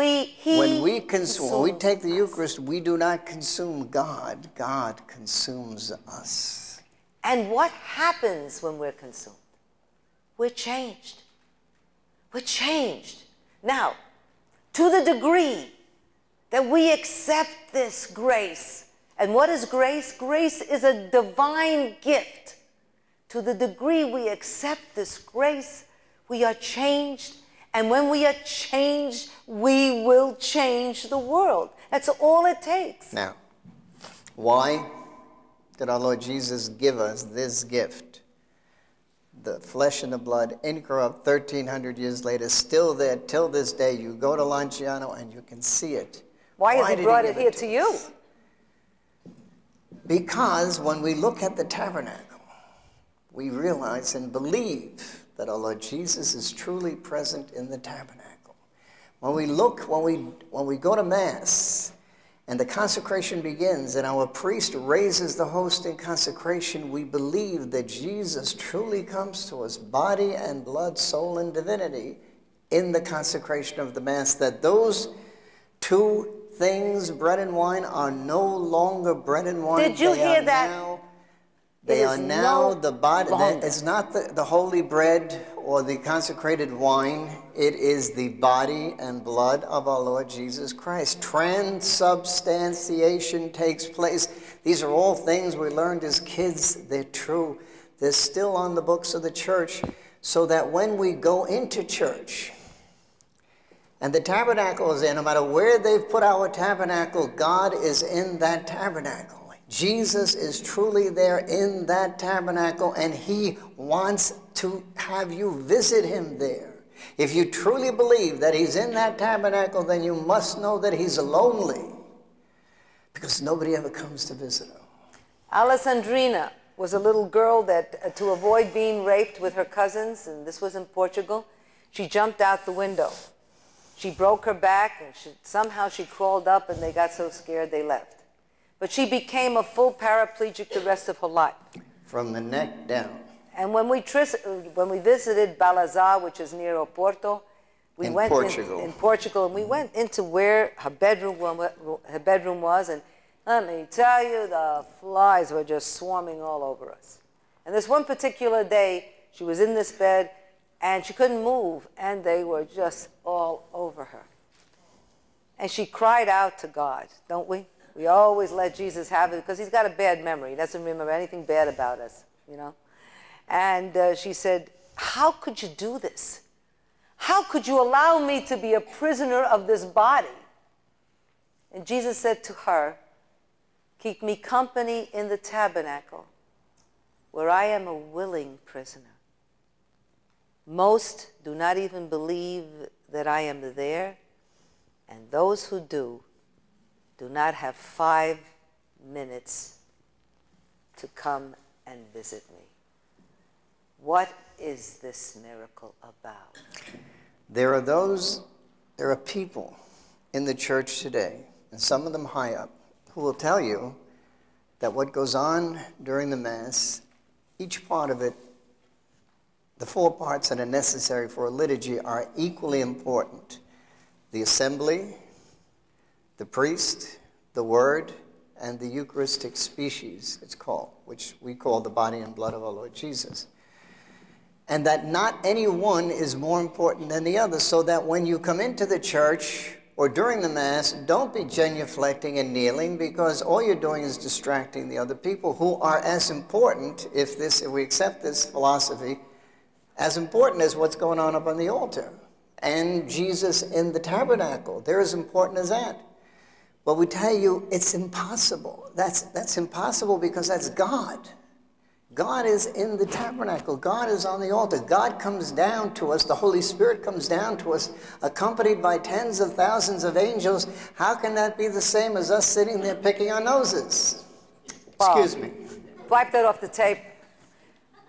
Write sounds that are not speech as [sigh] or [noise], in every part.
we he When we consume, when we take the us. Eucharist, we do not consume God. God consumes us. And what happens when we're consumed? We're changed. We're changed. Now, to the degree that we accept this grace, and what is grace? Grace is a divine gift. To the degree we accept this grace, we are changed. And when we are changed, we will change the world. That's all it takes. Now, why did our Lord Jesus give us this gift? The flesh and the blood, incorrupt, 1300 years later, still there till this day. You go to Lanciano and you can see it. Why has he brought it give here to you? Because when we look at the tabernacle, we realize and believe that our Lord Jesus is truly present in the tabernacle. When we look, when we, when we go to Mass and the consecration begins and our priest raises the host in consecration, we believe that Jesus truly comes to us, body and blood, soul and divinity, in the consecration of the Mass, that those two things, bread and wine, are no longer bread and wine. Did you hear that? They are now no the body. longer. It's not the, the holy bread or the consecrated wine. It is the body and blood of our Lord Jesus Christ. Transubstantiation takes place. These are all things we learned as kids. They're true. They're still on the books of the church. So that when we go into church, and the tabernacle is there. No matter where they've put our tabernacle, God is in that tabernacle. Jesus is truly there in that tabernacle, and He wants to have you visit Him there. If you truly believe that He's in that tabernacle, then you must know that He's lonely because nobody ever comes to visit Him. Alexandrina was a little girl that, uh, to avoid being raped with her cousins, and this was in Portugal, she jumped out the window. She broke her back, and she, somehow she crawled up, and they got so scared they left. But she became a full paraplegic the rest of her life. From the neck down. And when we, when we visited Balazar, which is near Oporto, we In went Portugal. In, in Portugal, and we went into where her bedroom, her bedroom was, and let me tell you, the flies were just swarming all over us. And this one particular day, she was in this bed, and she couldn't move, and they were just all over her. And she cried out to God, don't we? We always let Jesus have it because he's got a bad memory. He doesn't remember anything bad about us, you know? And uh, she said, How could you do this? How could you allow me to be a prisoner of this body? And Jesus said to her, Keep me company in the tabernacle where I am a willing prisoner. Most do not even believe that I am there, and those who do do not have five minutes to come and visit me. What is this miracle about? There are those, there are people in the church today, and some of them high up, who will tell you that what goes on during the Mass, each part of it, the four parts that are necessary for a liturgy are equally important the assembly, the priest, the word, and the Eucharistic species, it's called, which we call the body and blood of our Lord Jesus and that not any one is more important than the other, so that when you come into the church or during the Mass, don't be genuflecting and kneeling because all you're doing is distracting the other people who are as important, if, this, if we accept this philosophy, as important as what's going on up on the altar. And Jesus in the tabernacle, they're as important as that. But we tell you it's impossible. That's, that's impossible because that's God. God is in the tabernacle. God is on the altar. God comes down to us. The Holy Spirit comes down to us, accompanied by tens of thousands of angels. How can that be the same as us sitting there picking our noses? Excuse me. Wipe that off the tape.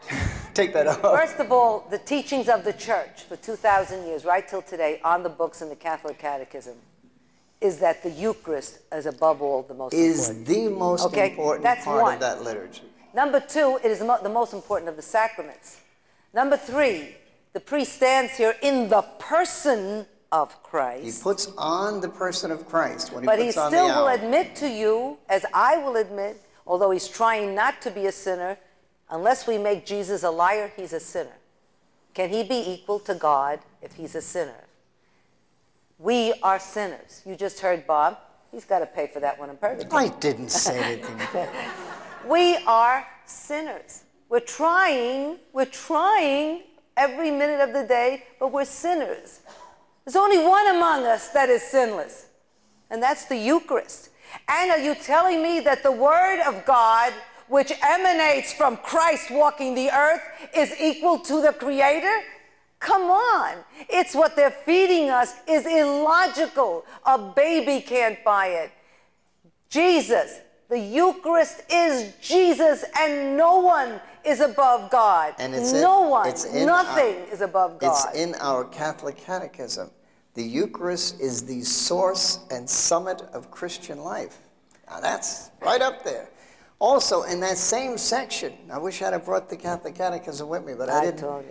[laughs] Take that off. First of all, the teachings of the church for 2,000 years, right till today, on the books in the Catholic Catechism, is that the Eucharist is above all the most Is important. the most Okay, important that's part one. of that liturgy. Number two, it is the mo- the most important of the sacraments. Number three, the priest stands here in the person of Christ. He puts on the person of Christ when he But he puts on still will admit to you, as I will admit, although he's trying not to be a sinner, unless we make Jesus a liar, he's a sinner. Can he be equal to God if he's a sinner? We are sinners. You just heard Bob. He's got to pay for that one in purgatory. I didn't say anything. [laughs] We are sinners. We're trying, we're trying every minute of the day, but we're sinners. There's only one among us that is sinless, and that's the Eucharist. And are you telling me that the Word of God, which emanates from Christ walking the earth, is equal to the Creator? Come on. It's what they're feeding us is illogical. A baby can't buy it. Jesus, the Eucharist is Jesus, and no one is above God. And it's in- no one, it's in nothing our- is above God. It's in our Catholic Catechism. The Eucharist is the source and summit of Christian life. Now that's right up there. Also, in that same section, I wish I'd have brought the Catholic Catechism with me, but I, I didn't.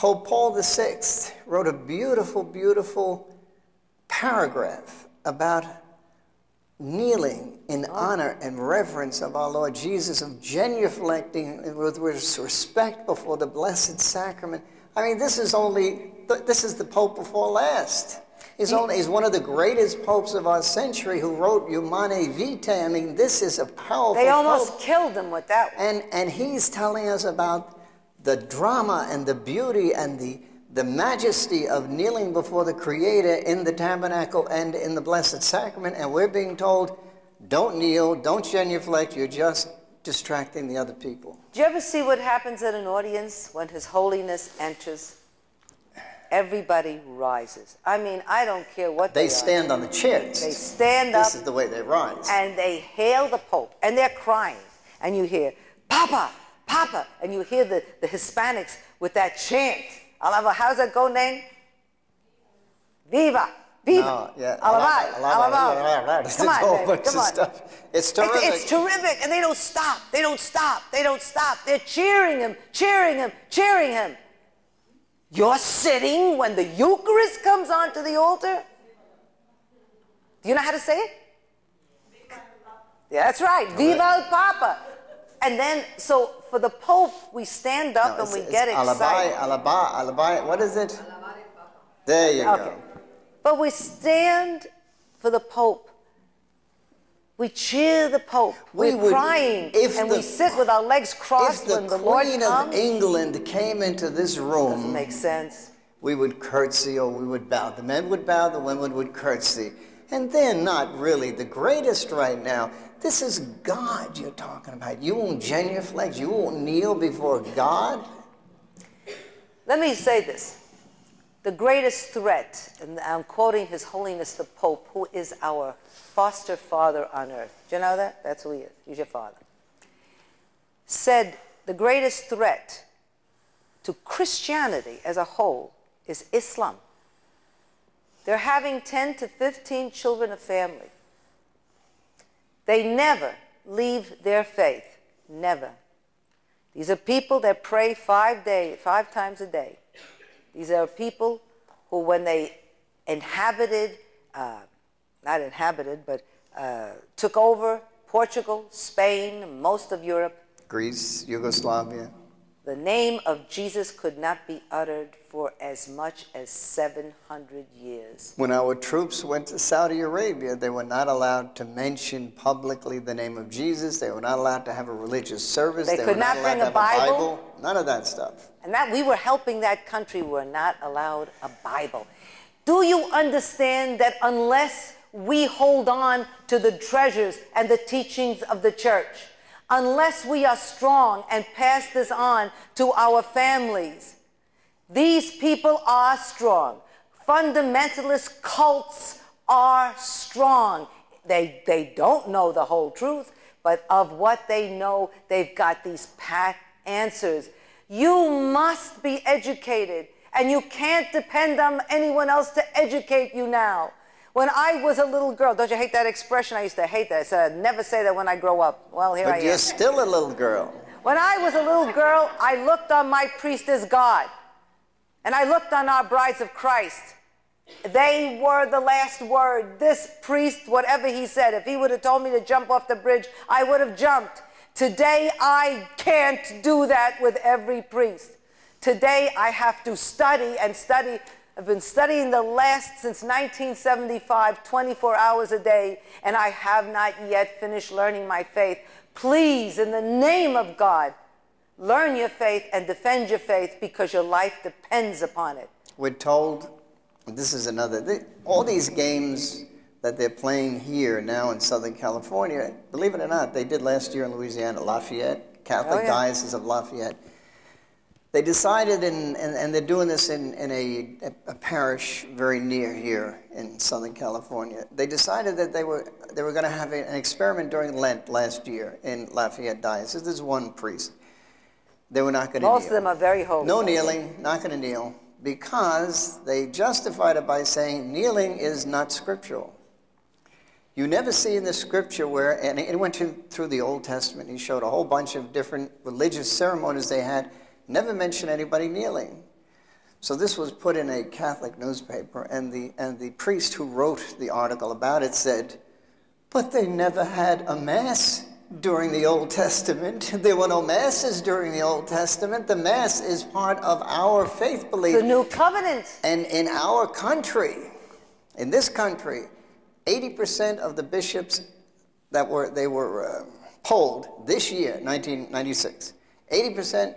Pope Paul VI wrote a beautiful, beautiful paragraph about kneeling in honor and reverence of our Lord Jesus, of genuflecting with respect before the Blessed Sacrament. I mean, this is only, this is the Pope before last. He's, only, he's one of the greatest popes of our century who wrote Humanae Vitae. I mean, this is a powerful They almost pope. killed him with that one. And, and he's telling us about the drama and the beauty and the, the majesty of kneeling before the Creator in the tabernacle and in the Blessed Sacrament. And we're being told, don't kneel, don't genuflect, you're just distracting the other people. Do you ever see what happens at an audience when His Holiness enters? Everybody rises. I mean, I don't care what they, They are. stand on the chairs. They stand up This is the way they rise. and they hail the Pope, and they're crying. And you hear, Papa, Papa, and you hear the, the Hispanics with that chant. Alaba, how's that go name? Viva, Viva. No, yeah. Alabai. There's Come on, baby, come on. stuff. It's It's, terrific. it's terrific, and they don't stop. They don't stop. They don't stop. They're cheering him, cheering him, cheering him. You're sitting when the Eucharist comes onto the altar? Do you know how to say it? Yeah, that's right. Viva el Papa. And then, so for the Pope, we stand up No, and we get excited. Alabai, alabai, alabai. What is it? There you Okay. go. But we stand for the Pope. We cheer the Pope. We We're would- crying. if and the- we sit with our legs crossed If the when the Lord Queen of England came into this room, Makes sense. we would curtsy or we would bow. The men would bow, the women would curtsy. And they're not really the greatest right now. This is God you're talking about. You won't genuflect, you won't kneel before God. Let me say this. The greatest threat, and I'm quoting His Holiness the Pope, who is our foster father on earth. Do you know that? That's who he is. He's your father. Said the greatest threat to Christianity as a whole is Islam. They're having 10 to 15 children a family. They never leave their faith. Never. These are people that pray five day, five times a day. These are people who, when they inhabited, uh, not inhabited, but uh, took over Portugal, Spain, most of Europe, Greece, Yugoslavia. The name of Jesus could not be uttered for as much as 700 years. When our troops went to Saudi Arabia, they were not allowed to mention publicly the name of Jesus. They were not allowed to have a religious service. They were could not allowed bring a have Bible. None of that stuff. And that we were helping that country, we were not allowed a Bible. Do you understand that unless we hold on to the treasures and the teachings of the church, unless we are strong and pass this on to our families, these people are strong. Fundamentalist cults are strong. They, they don't know the whole truth, but of what they know, they've got these pat answers. You must be educated, and you can't depend on anyone else to educate you now. When I was a little girl, don't you hate that expression? I used to hate that. I said, never say that when I grow up. Well, here I But am. you're still a little girl. When I was a little girl, I looked on my priest as God. And I looked on our brides of Christ They were the last word. This priest, whatever he said, if he would have told me to jump off the bridge, I would have jumped. Today, I can't do that with every priest. Today, I have to study and study. I've been studying the last since 1975, 24 hours a day, and I have not yet finished learning my faith. Please, in the name of God, learn your faith and defend your faith because your life depends upon it. We're told, this is another, all these games that they're playing here now in Southern California, believe it or not, they did last year in Louisiana, Lafayette, Catholic oh, yeah. Diocese of Lafayette. They decided, in, and, and they're doing this in, in a, a, parish very near here in Southern California. They decided that they were, they were going to have an experiment during Lent last year in Lafayette Diocese. There's one priest. They were not going to Most of them are very holy. No kneeling, not going to kneel, because they justified it by saying kneeling is not scriptural. You never see in the scripture where, and he went to, through the Old Testament, he showed a whole bunch of different religious ceremonies they had never mention anybody kneeling. So this was put in a Catholic newspaper, and the, and the priest who wrote the article about it said, But they never had a Mass during the Old Testament. [laughs] There were no Masses during the Old Testament. The Mass is part of our faith belief. The New Covenant. And in our country, in this country, 80% of the bishops that were, they were uh, polled this year, 1996, 80%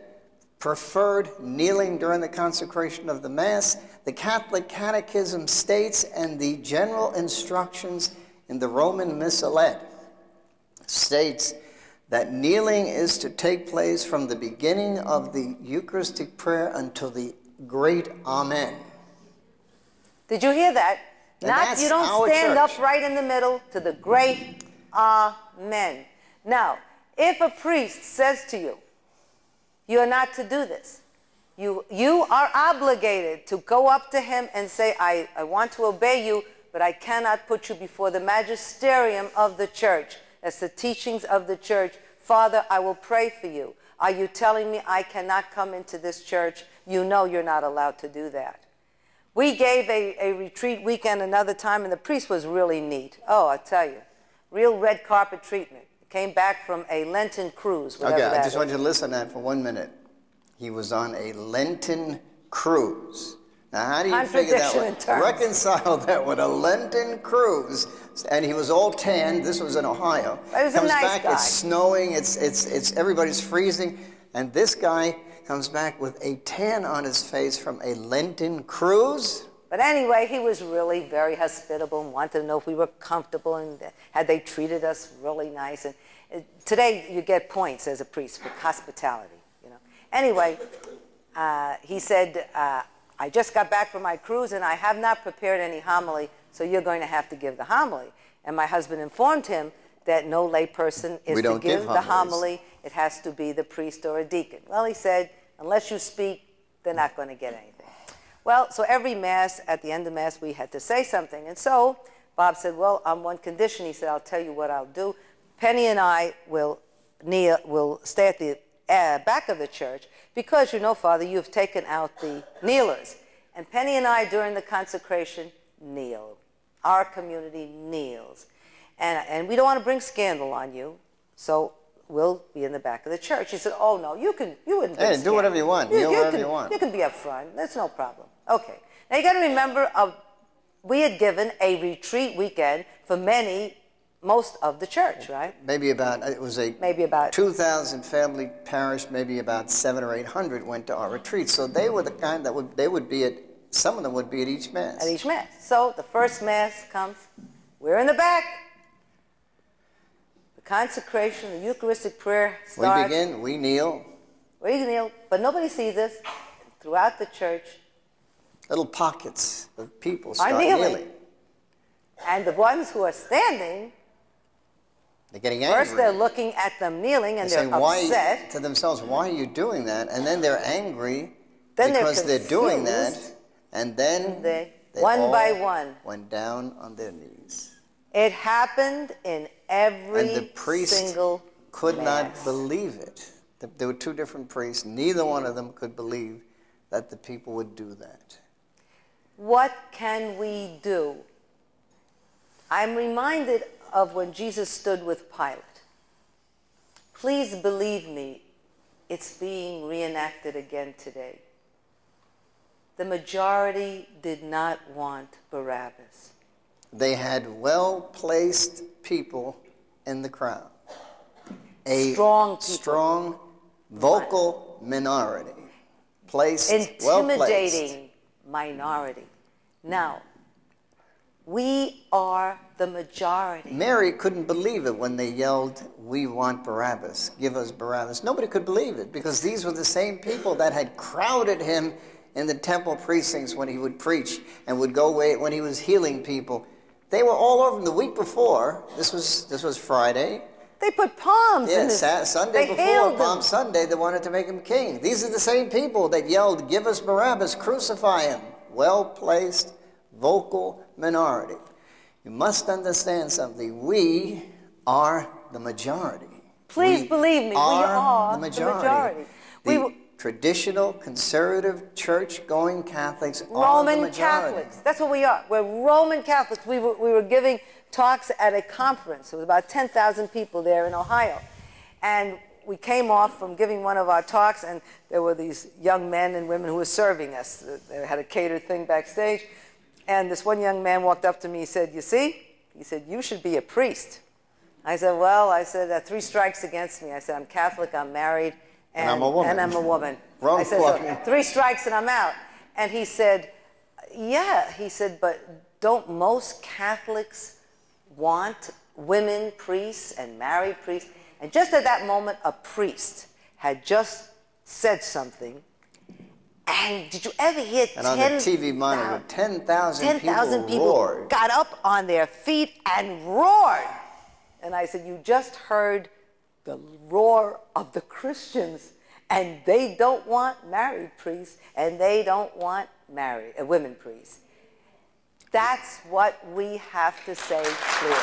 preferred kneeling during the consecration of the Mass. The Catholic Catechism states, and the general instructions in the Roman Missalette states that kneeling is to take place from the beginning of the Eucharistic prayer until the great Amen. Did you hear that? And Not you don't stand church. up right in the middle to the great Amen. Now, if a priest says to you, you are not to do this. You, you are obligated to go up to him and say, I, I want to obey you, but I cannot put you before the magisterium of the church. That's the teachings of the church. Father, I will pray for you. Are you telling me I cannot come into this church? You know you're not allowed to do that. We gave a, a retreat weekend another time, and the priest was really neat. Oh, I tell you, real red carpet treatment came back from a Lenten cruise. Okay, I just want you to listen to that for one minute. He was on a Lenten cruise. Now, how do you figure that? Reconcile that with a Lenten cruise. And he was all tanned. This was in Ohio. It was comes a nice back. Guy. It's snowing. It's it's it's everybody's freezing, and this guy comes back with a tan on his face from a Lenten cruise. But anyway, he was really very hospitable and wanted to know if we were comfortable and had they treated us really nice. And uh, today you get points as a priest for hospitality, you know. Anyway, uh, he said, uh, I just got back from my cruise and I have not prepared any homily, so you're going to have to give the homily. And my husband informed him that no layperson is to give, give the homily. It has to be the priest or a deacon. Well, he said, unless you speak, they're not going to get anything. Well, so every Mass, at the end of Mass, we had to say something. And so Bob said, Well, on one condition, he said, I'll tell you what I'll do. Penny and I will, kneel, will stay at the uh, back of the church because, you know, Father, you've taken out the kneelers. And Penny and I, during the consecration, kneel. Our community kneels. And, and we don't want to bring scandal on you, so we'll be in the back of the church. He said, Oh, no, you can, you wouldn't Hey, do whatever you want. You, kneel you wherever can, you want. You can be up front. That's no problem. Okay. Now you got to remember, uh, we had given a retreat weekend for many, most of the church, right? Maybe about it was a maybe about 2,000 family parish. Maybe about seven or eight hundred went to our retreat. So they were the kind that would they would be at some of them would be at each mass. At each mass. So the first mass comes. We're in the back. The consecration, the Eucharistic prayer starts. We begin. We kneel. We kneel, but nobody sees us throughout the church little pockets of people start kneeling. kneeling. And the ones who are standing, they're getting angry. First, they're looking at them kneeling and they're, they're upset. Why, to themselves, why are you doing that? And then they're angry then because they're, they're, doing that. And then they, they one by one went down on their knees. It happened in every and the priest single could mass. not believe it. There were two different priests. Neither one of them could believe that the people would do that. What can we do? I'm reminded of when Jesus stood with Pilate. Please believe me, it's being reenacted again today. The majority did not want Barabbas. They had well placed people in the crowd. A Strong people. strong, vocal minority. Placed, well placed. Minority. Now, we are the majority. Mary couldn't believe it when they yelled, We want Barabbas, give us Barabbas. Nobody could believe it because these were the same people that had crowded him in the temple precincts when he would preach and would go away when he was healing people. They were all over him the week before. This was, this was Friday. They put palms in Yes, his Sa- Sunday before Palm. Sunday, they wanted to make him king. These are the same people that yelled, Give us Barabbas, crucify him. Well placed, vocal minority. You must understand something. We are the majority. Please We believe me, we are the majority. The We were- traditional, conservative, church going Catholics are the Roman majority. Catholics. That's what we are. We're Roman Catholics. We were, we were giving talks at a conference. There was about 10,000 people there in Ohio. And we came off from giving one of our talks, and there were these young men and women who were serving us. They had a catered thing backstage. And this one young man walked up to me. He said, You see? He said, You should be a priest. I said, Well, I said, three strikes against me. I said, I'm Catholic, I'm married, And I'm a woman. And I'm a woman. Wrong I said, so three strikes and I'm out. And he said, Yeah. He said, But don't most Catholics want women priests and married priests? And just at that moment, a priest had just said something. And did you ever hear And on the TV monitor, 10,000 10,000 people, people roared. got up on their feet and roared. And I said, You just heard the roar of the Christians, and they don't want married priests, and they don't want married uh, women priests. That's what we have to say clearly.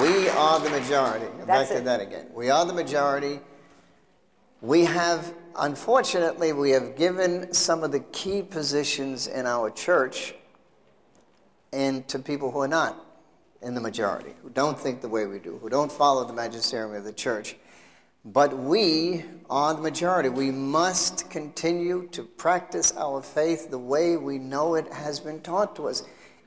We are the majority. Back That's to it. that again. We are the majority. We have, unfortunately, we have given some of the key positions in our church and to people who are not in the majority, who don't think the way we do, who don't follow the magisterium of the church. But we are the majority. We must continue to practice our faith the way we know it has been taught to us.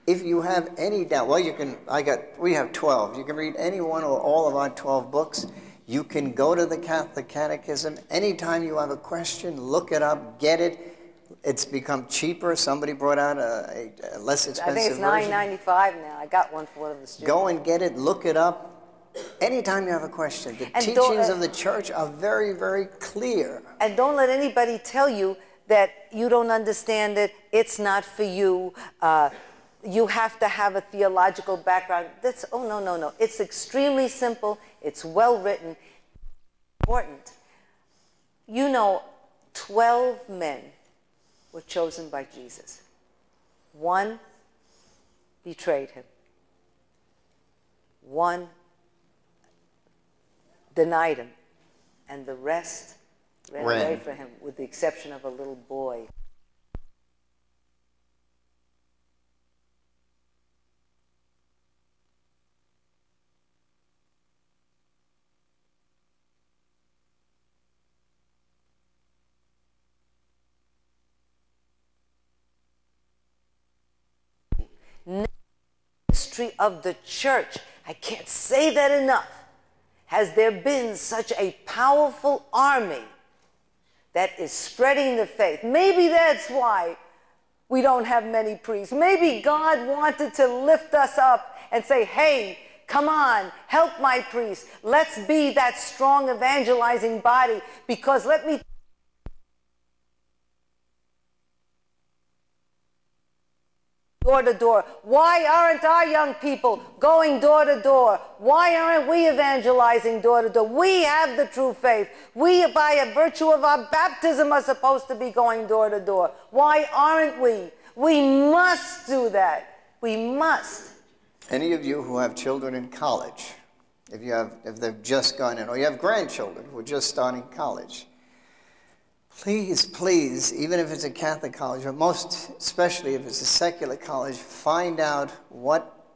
If you have any doubt, well, you can, I got, we have 12. You can read any one or all of our 12 books. You can go to the Catholic Catechism. Anytime you have a question, look it up, get it. It's become cheaper. Somebody brought out a, a, less I expensive think it's version. $9.95 now. I got one for one of the students. Go and get it, look it up. Anytime you have a question, the And teachings of the church are very, very clear. And don't let anybody tell you that you don't understand it, it's not for you, uh, you have to have a theological background. That's, oh, no, no, no. It's extremely simple, it's well written, important. You know, 12 men were chosen by Jesus, one betrayed him, one denied him, and the rest ran, Ran. away from him, with the exception of a little boy. history of the church, I can't say that enough, has there been such a powerful army that is spreading the faith. Maybe that's why we don't have many priests. Maybe God wanted to lift us up and say, hey, come on, help my priests. Let's be that strong evangelizing body because let me door to door. Why aren't our young people going door to door? Why aren't we evangelizing door to door? We have the true faith. We, by virtue of our baptism, are supposed to be going door to door. Why aren't we? We must do that. We must. Any of you who have children in college, if you have if they've just gone in, or you have grandchildren who are just starting college, Please, please, even if it's a Catholic college, or most especially if it's a secular college, find out what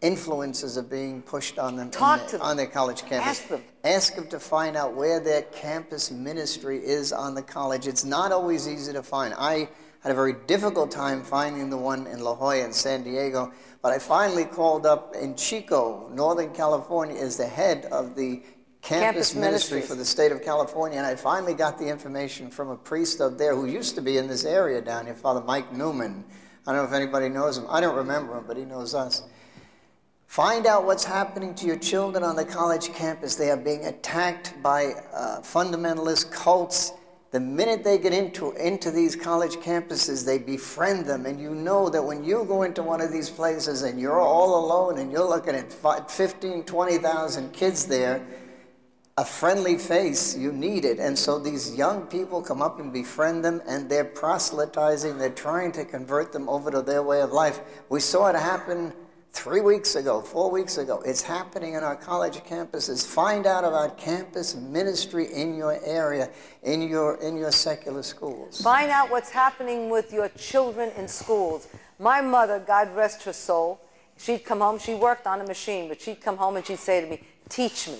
influences are being pushed on them, Talk the, to them. on their college campus. Ask them. Ask them to find out where their campus ministry is on the college. It's not always easy to find. I had a very difficult time finding the one in La Jolla and San Diego, but I finally called up in Chico, Northern California, is the head of the campus, Campus ministry for the state of California, and I finally got the information from a priest up there who used to be in this area down here, Father Mike Newman. I don't know if anybody knows him. I don't remember him, but he knows us. Find out what's happening to your children on the college campus. They are being attacked by uh, fundamentalist cults. The minute they get into, into these college campuses, they befriend them. And you know that when you go into one of these places and you're all alone and you're looking at fi- 15, 20,000 kids there, a friendly face, you need it. And so these young people come up and befriend them, and they're proselytizing, they're trying to convert them over to their way of life. We saw it happen three weeks ago, four weeks ago. It's happening in our college campuses. Find out about campus ministry in your area, in your, in your secular schools. Find out what's happening with your children in schools. My mother, God rest her soul, she'd come home, she worked on a machine, but she'd come home and she'd say to me, Teach me.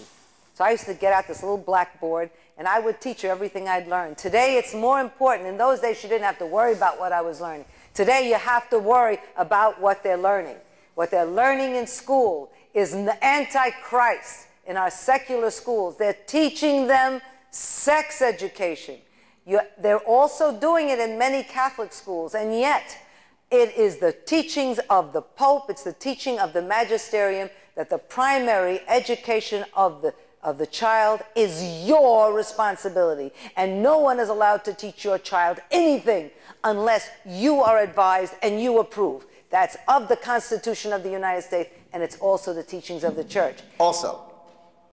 So I used to get out this little blackboard and I would teach her everything I'd learned. Today it's more important. In those days, she didn't have to worry about what I was learning. Today, you have to worry about what they're learning. What they're learning in school is n- antichrist in our secular schools. They're teaching them sex education. You, they're also doing it in many Catholic schools, and yet it is the teachings of the Pope, it's the teaching of the magisterium that the primary education of the, of the child is your responsibility. And no one is allowed to teach your child anything unless you are advised and you approve. That's of the Constitution of the United States, and it's also the teachings of the church. Also,